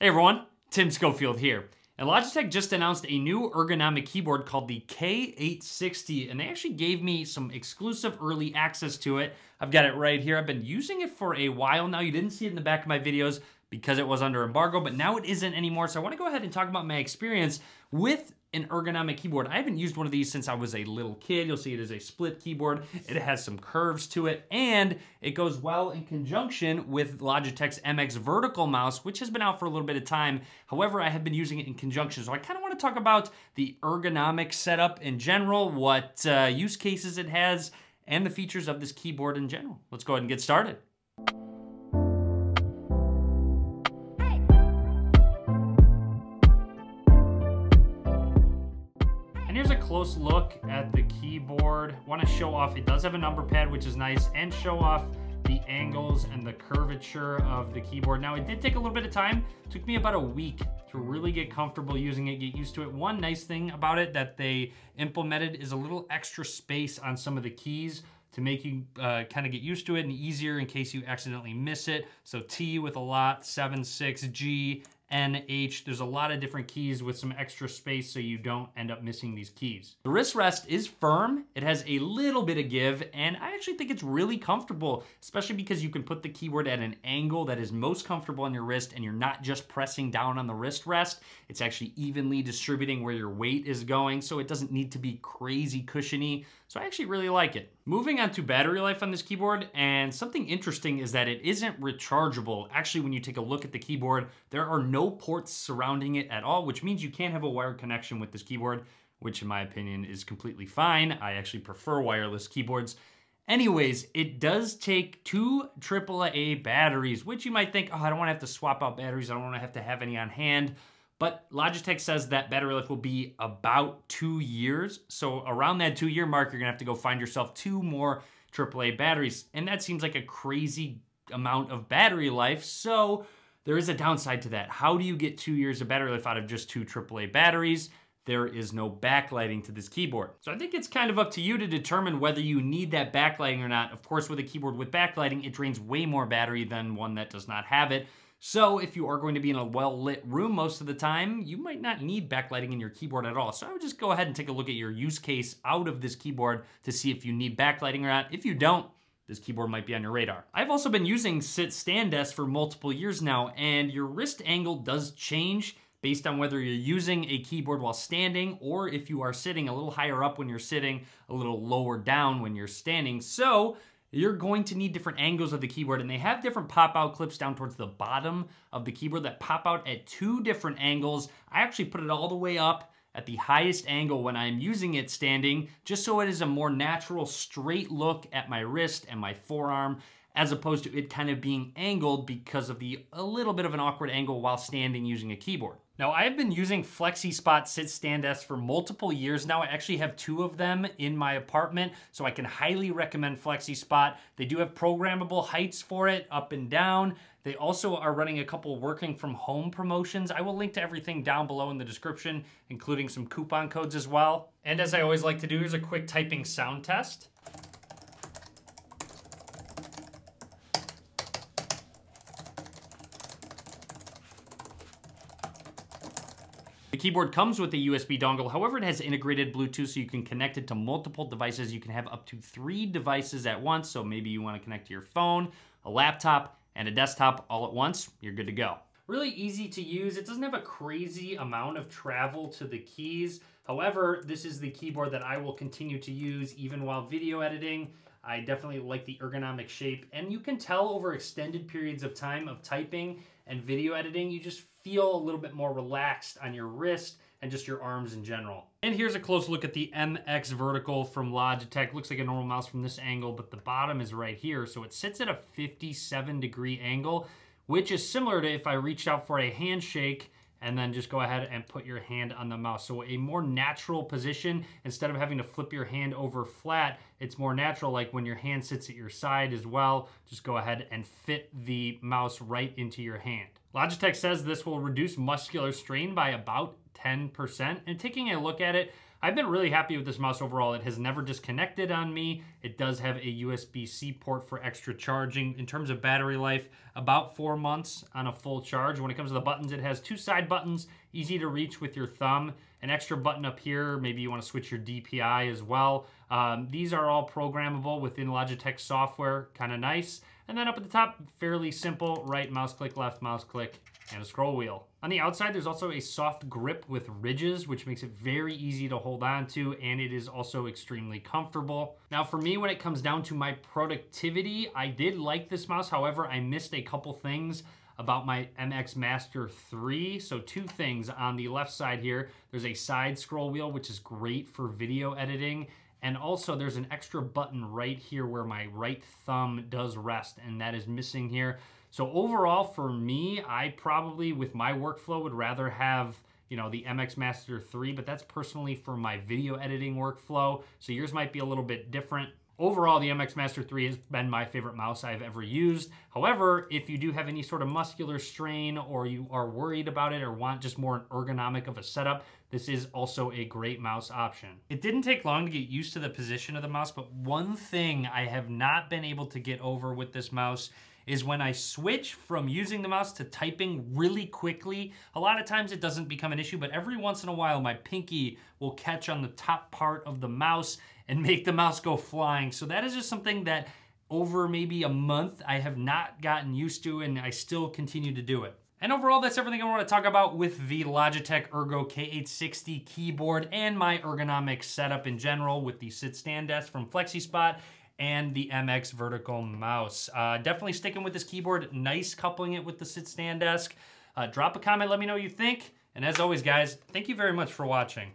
Hey everyone, Tim Schofield here. And Logitech just announced a new ergonomic keyboard called the K860, and they actually gave me some exclusive early access to it. I've got it right here. I've been using it for a while now. You didn't see it in the back of my videos because it was under embargo, but now it isn't anymore. So I wanna go ahead and talk about my experience with an ergonomic keyboard. I haven't used one of these since I was a little kid. You'll see it is a split keyboard. It has some curves to it, and it goes well in conjunction with Logitech's MX vertical mouse, which has been out for a little bit of time. However, I have been using it in conjunction. So I kind of want to talk about the ergonomic setup in general, what uh, use cases it has, and the features of this keyboard in general. Let's go ahead and get started. Close look at the keyboard. Want to show off, it does have a number pad, which is nice, and show off the angles and the curvature of the keyboard. Now, it did take a little bit of time. It took me about a week to really get comfortable using it, get used to it. One nice thing about it that they implemented is a little extra space on some of the keys to make you uh, kind of get used to it and easier in case you accidentally miss it. So T with a lot, 7, 6, G, N, H. There's a lot of different keys with some extra space so you don't end up missing these keys. The wrist rest is firm. It has a little bit of give, and I actually think it's really comfortable, especially because you can put the keyboard at an angle that is most comfortable on your wrist and you're not just pressing down on the wrist rest. It's actually evenly distributing where your weight is going, so it doesn't need to be crazy cushiony. So I actually really like it. Moving on to battery life on this keyboard, and something interesting is that it isn't rechargeable. Actually, when you take a look at the keyboard, there are no ports surrounding it at all, which means you can't have a wired connection with this keyboard, which in my opinion is completely fine. I actually prefer wireless keyboards. Anyways, it does take two AAA batteries, which you might think, oh, I don't wanna have to swap out batteries. I don't wanna have to have any on hand. But Logitech says that battery life will be about two years. So around that two year mark, you're gonna have to go find yourself two more AAA batteries. And that seems like a crazy amount of battery life. So there is a downside to that. How do you get two years of battery life out of just two AAA batteries? There is no backlighting to this keyboard. So I think it's kind of up to you to determine whether you need that backlighting or not. Of course, with a keyboard with backlighting, it drains way more battery than one that does not have it. So if you are going to be in a well-lit room most of the time, you might not need backlighting in your keyboard at all. So I would just go ahead and take a look at your use case out of this keyboard to see if you need backlighting or not. If you don't, this keyboard might be on your radar. I've also been using sit stand desk for multiple years now, and your wrist angle does change based on whether you're using a keyboard while standing or if you are sitting a little higher up when you're sitting, a little lower down when you're standing. So you're going to need different angles of the keyboard and they have different pop out clips down towards the bottom of the keyboard that pop out at two different angles. I actually put it all the way up at the highest angle when I'm using it standing, just so it is a more natural straight look at my wrist and my forearm as opposed to it kind of being angled because of the a little bit of an awkward angle while standing using a keyboard. Now I've been using FlexiSpot sit stand desks for multiple years now. I actually have two of them in my apartment, so I can highly recommend FlexiSpot. They do have programmable heights for it, up and down. They also are running a couple working from home promotions. I will link to everything down below in the description, including some coupon codes as well. And as I always like to do, here's a quick typing sound test. The keyboard comes with a USB dongle, however it has integrated Bluetooth so you can connect it to multiple devices. You can have up to three devices at once, so maybe you wanna connect to your phone, a laptop, and a desktop all at once, you're good to go. Really easy to use. It doesn't have a crazy amount of travel to the keys. However, this is the keyboard that I will continue to use even while video editing. I definitely like the ergonomic shape and you can tell over extended periods of time of typing and video editing, you just feel a little bit more relaxed on your wrist and just your arms in general. And here's a close look at the MX Vertical from Logitech. Looks like a normal mouse from this angle, but the bottom is right here. So it sits at a 57 degree angle, which is similar to if I reached out for a handshake and then just go ahead and put your hand on the mouse. So a more natural position, instead of having to flip your hand over flat, it's more natural like when your hand sits at your side as well, just go ahead and fit the mouse right into your hand. Logitech says this will reduce muscular strain by about 10%. And taking a look at it, I've been really happy with this mouse overall. It has never disconnected on me. It does have a USB-C port for extra charging. In terms of battery life, about four months on a full charge. When it comes to the buttons, it has two side buttons, easy to reach with your thumb. An extra button up here, maybe you want to switch your DPI as well. Um, these are all programmable within Logitech software, kind of nice. And then up at the top, fairly simple, right mouse click, left mouse click, and a scroll wheel. On the outside, there's also a soft grip with ridges, which makes it very easy to hold on to, and it is also extremely comfortable. Now for me, when it comes down to my productivity, I did like this mouse. However, I missed a couple things about my MX Master 3. So two things on the left side here, there's a side scroll wheel, which is great for video editing. And also there's an extra button right here where my right thumb does rest and that is missing here. So overall for me, I probably with my workflow would rather have you know, the MX Master 3, but that's personally for my video editing workflow. So yours might be a little bit different. Overall, the MX Master 3 has been my favorite mouse I've ever used. However, if you do have any sort of muscular strain or you are worried about it or want just more an ergonomic of a setup, this is also a great mouse option. It didn't take long to get used to the position of the mouse, but one thing I have not been able to get over with this mouse is when I switch from using the mouse to typing really quickly. A lot of times it doesn't become an issue, but every once in a while my pinky will catch on the top part of the mouse and make the mouse go flying. So that is just something that over maybe a month I have not gotten used to and I still continue to do it. And overall, that's everything I want to talk about with the Logitech Ergo K860 keyboard and my ergonomic setup in general with the sit stand desk from FlexiSpot and the MX vertical mouse. Uh, definitely sticking with this keyboard. Nice coupling it with the sit stand desk. Uh, drop a comment, let me know what you think. And as always, guys, thank you very much for watching.